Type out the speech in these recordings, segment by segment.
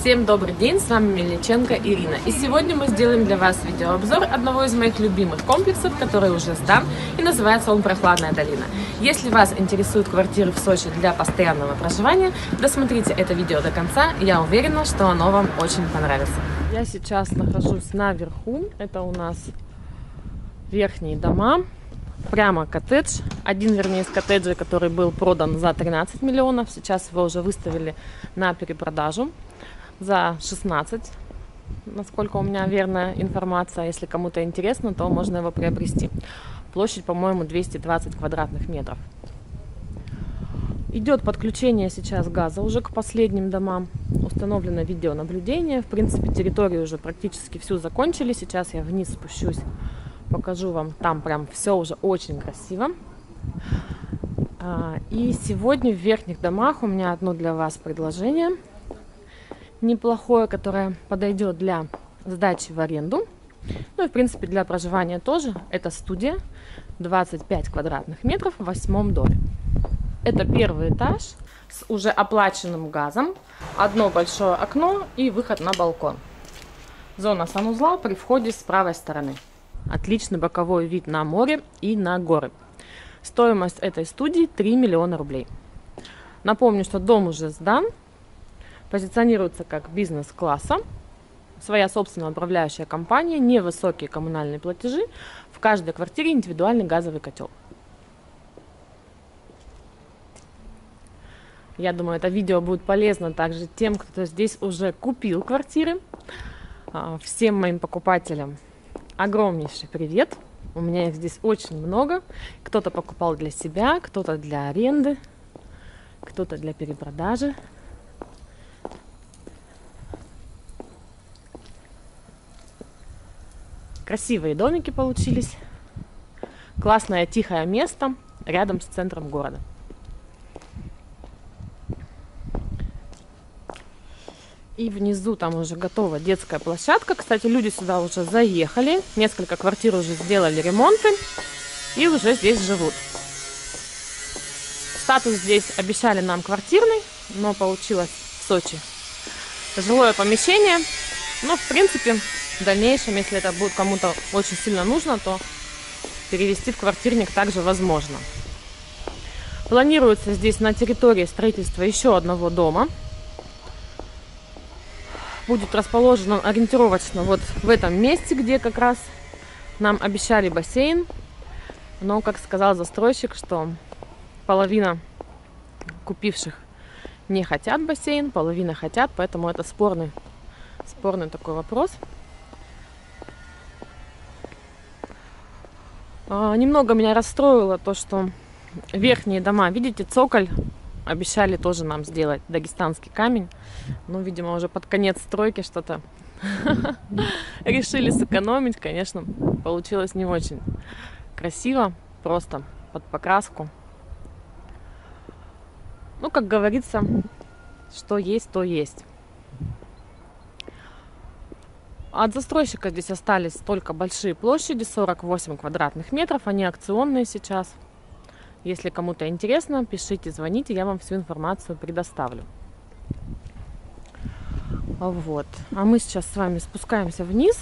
Всем добрый день, с вами Мельниченко Ирина. И сегодня мы сделаем для вас видеообзор одного из моих любимых комплексов, который уже сдан, и называется он «Прохладная долина». Если вас интересуют квартиры в Сочи для постоянного проживания, досмотрите это видео до конца, я уверена, что оно вам очень понравится. Я сейчас нахожусь наверху, это у нас верхние дома, прямо коттедж. Один, вернее, из коттеджей, который был продан за 13 миллионов. Сейчас его уже выставили на перепродажу за 16. Насколько у меня верная информация. Если кому-то интересно, то можно его приобрести. Площадь, по-моему, 220 квадратных метров. Идет подключение сейчас газа уже к последним домам. Установлено видеонаблюдение. В принципе, территорию уже практически всю закончили. Сейчас я вниз спущусь покажу вам. Там прям все уже очень красиво. А, и сегодня в верхних домах у меня одно для вас предложение. Неплохое, которое подойдет для сдачи в аренду. Ну и в принципе для проживания тоже. Это студия 25 квадратных метров в восьмом доме. Это первый этаж с уже оплаченным газом. Одно большое окно и выход на балкон. Зона санузла при входе с правой стороны. Отличный боковой вид на море и на горы. Стоимость этой студии 3 миллиона рублей. Напомню, что дом уже сдан, позиционируется как бизнес-класса, своя собственная управляющая компания, невысокие коммунальные платежи, в каждой квартире индивидуальный газовый котел. Я думаю, это видео будет полезно также тем, кто здесь уже купил квартиры. А, всем моим покупателям огромнейший привет. У меня их здесь очень много. Кто-то покупал для себя, кто-то для аренды, кто-то для перепродажи. Красивые домики получились. Классное тихое место рядом с центром города. И внизу там уже готова детская площадка. Кстати, люди сюда уже заехали. Несколько квартир уже сделали ремонты. И уже здесь живут. Статус здесь обещали нам квартирный, но получилось в Сочи жилое помещение. Но, в принципе, в дальнейшем, если это будет кому-то очень сильно нужно, то перевести в квартирник также возможно. Планируется здесь на территории строительства еще одного дома будет расположена ориентировочно вот в этом месте, где как раз нам обещали бассейн. Но, как сказал застройщик, что половина купивших не хотят бассейн, половина хотят, поэтому это спорный, спорный такой вопрос. Немного меня расстроило то, что верхние дома, видите, цоколь Обещали тоже нам сделать дагестанский камень. Ну, видимо, уже под конец стройки что-то решили сэкономить. Конечно, получилось не очень красиво, просто под покраску. Ну, как говорится, что есть, то есть. От застройщика здесь остались только большие площади, 48 квадратных метров. Они акционные сейчас. Если кому-то интересно, пишите, звоните, я вам всю информацию предоставлю. Вот. А мы сейчас с вами спускаемся вниз.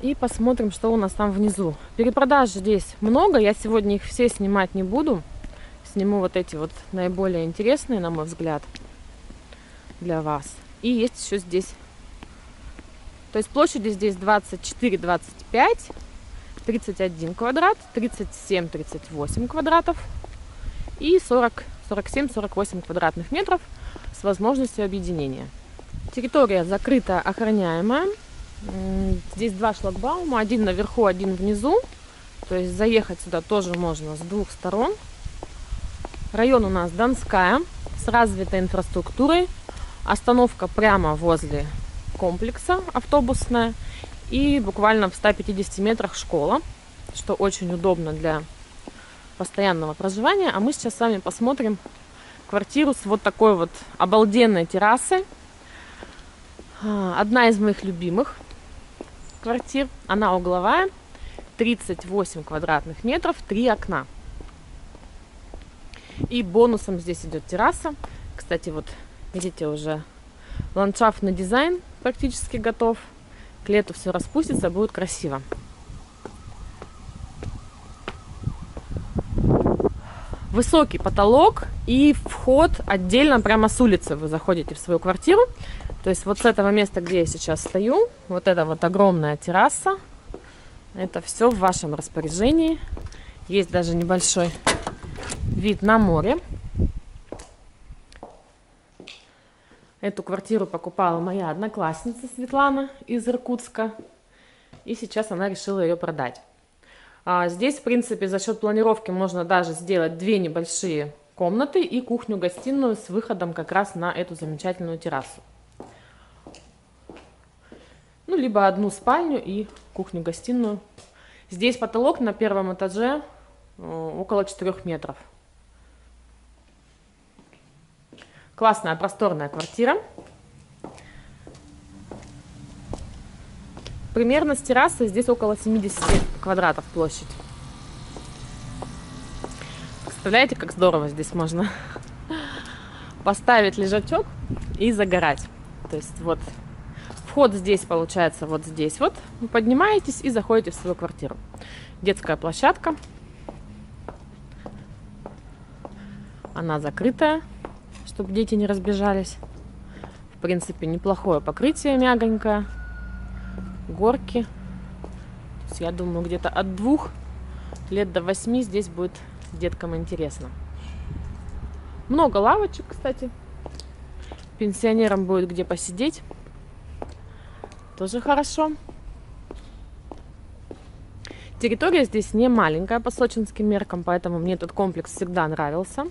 И посмотрим, что у нас там внизу. Перепродаж здесь много. Я сегодня их все снимать не буду. Сниму вот эти вот наиболее интересные, на мой взгляд, для вас. И есть еще здесь. То есть площади здесь 24-25. 31 квадрат, 37-38 квадратов и 47-48 квадратных метров с возможностью объединения. Территория закрыта, охраняемая. Здесь два шлагбаума, один наверху, один внизу. То есть заехать сюда тоже можно с двух сторон. Район у нас Донская с развитой инфраструктурой. Остановка прямо возле комплекса автобусная. И буквально в 150 метрах школа, что очень удобно для постоянного проживания. А мы сейчас с вами посмотрим квартиру с вот такой вот обалденной террасой. А, одна из моих любимых квартир. Она угловая. 38 квадратных метров, 3 окна. И бонусом здесь идет терраса. Кстати, вот видите, уже ландшафтный дизайн практически готов. К лету все распустится, будет красиво. Высокий потолок и вход отдельно прямо с улицы. Вы заходите в свою квартиру. То есть вот с этого места, где я сейчас стою, вот эта вот огромная терраса, это все в вашем распоряжении. Есть даже небольшой вид на море. Эту квартиру покупала моя одноклассница Светлана из Иркутска. И сейчас она решила ее продать. А здесь, в принципе, за счет планировки можно даже сделать две небольшие комнаты и кухню-гостиную с выходом как раз на эту замечательную террасу. Ну, либо одну спальню и кухню-гостиную. Здесь потолок на первом этаже э, около 4 метров. Классная просторная квартира. Примерно с террасы здесь около 70 квадратов площадь. Представляете, как здорово здесь можно поставить лежачок и загорать. То есть вот вход здесь получается вот здесь вот. Вы поднимаетесь и заходите в свою квартиру. Детская площадка. Она закрытая чтобы дети не разбежались. В принципе, неплохое покрытие мягонькое. Горки. я думаю, где-то от двух лет до восьми здесь будет деткам интересно. Много лавочек, кстати. Пенсионерам будет где посидеть. Тоже хорошо. Территория здесь не маленькая по сочинским меркам, поэтому мне этот комплекс всегда нравился.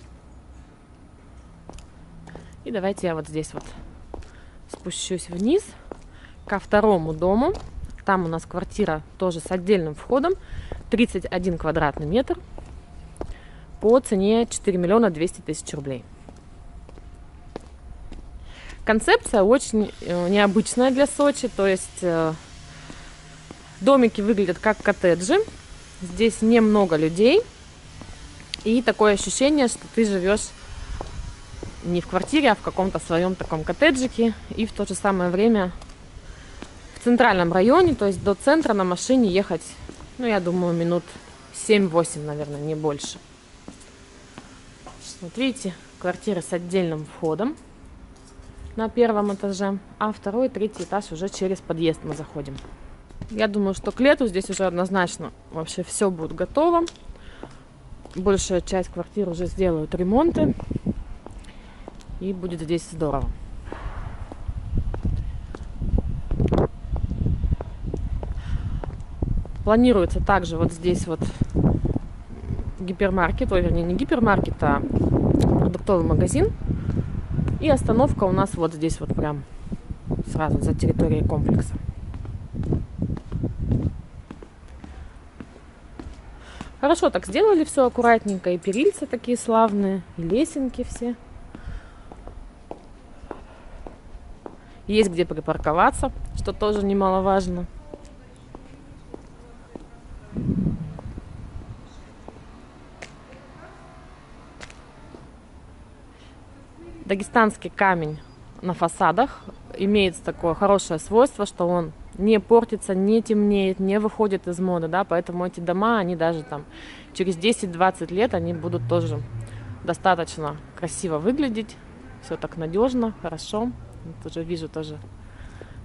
И давайте я вот здесь вот спущусь вниз ко второму дому. Там у нас квартира тоже с отдельным входом. 31 квадратный метр по цене 4 миллиона 200 тысяч рублей. Концепция очень э, необычная для Сочи, то есть э, домики выглядят как коттеджи. Здесь немного людей и такое ощущение, что ты живешь не в квартире, а в каком-то своем таком коттеджике. И в то же самое время в центральном районе, то есть до центра на машине ехать, ну, я думаю, минут 7-8, наверное, не больше. Видите, квартира с отдельным входом на первом этаже, а второй, третий этаж уже через подъезд мы заходим. Я думаю, что к лету здесь уже однозначно вообще все будет готово. Большая часть квартир уже сделают ремонты и будет здесь здорово. Планируется также вот здесь вот гипермаркет, ой, вернее, не гипермаркет, а продуктовый магазин. И остановка у нас вот здесь вот прям сразу за территорией комплекса. Хорошо так сделали все аккуратненько, и перильцы такие славные, и лесенки все. Есть где припарковаться, что тоже немаловажно. Дагестанский камень на фасадах имеет такое хорошее свойство, что он не портится, не темнеет, не выходит из моды, да, поэтому эти дома, они даже там через 10-20 лет, они будут тоже достаточно красиво выглядеть, все так надежно, хорошо. Вот уже вижу тоже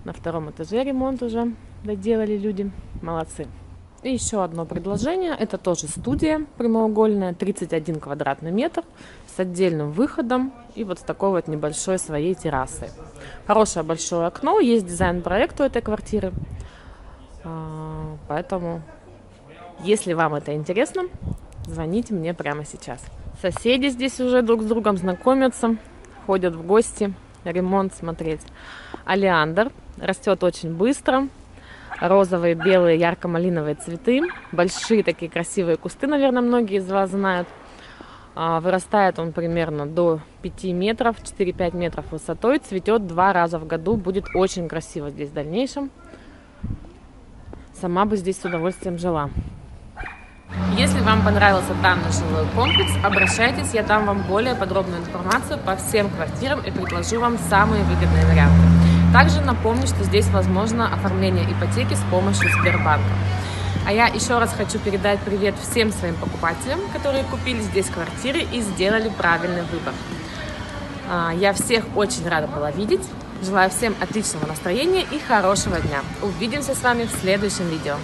на втором этаже ремонт уже доделали люди. Молодцы. И еще одно предложение. Это тоже студия прямоугольная, 31 квадратный метр с отдельным выходом и вот с такой вот небольшой своей террасой. Хорошее большое окно, есть дизайн-проект у этой квартиры. А, поэтому, если вам это интересно, звоните мне прямо сейчас. Соседи здесь уже друг с другом знакомятся, ходят в гости ремонт смотреть. Алиандр растет очень быстро. Розовые, белые, ярко-малиновые цветы. Большие такие красивые кусты, наверное, многие из вас знают. А, вырастает он примерно до 5 метров, 4-5 метров высотой. Цветет два раза в году. Будет очень красиво здесь в дальнейшем. Сама бы здесь с удовольствием жила. Если вам понравился данный жилой комплекс, обращайтесь, я дам вам более подробную информацию по всем квартирам и предложу вам самые выгодные варианты. Также напомню, что здесь возможно оформление ипотеки с помощью Сбербанка. А я еще раз хочу передать привет всем своим покупателям, которые купили здесь квартиры и сделали правильный выбор. А, я всех очень рада была видеть. Желаю всем отличного настроения и хорошего дня. Увидимся с вами в следующем видео.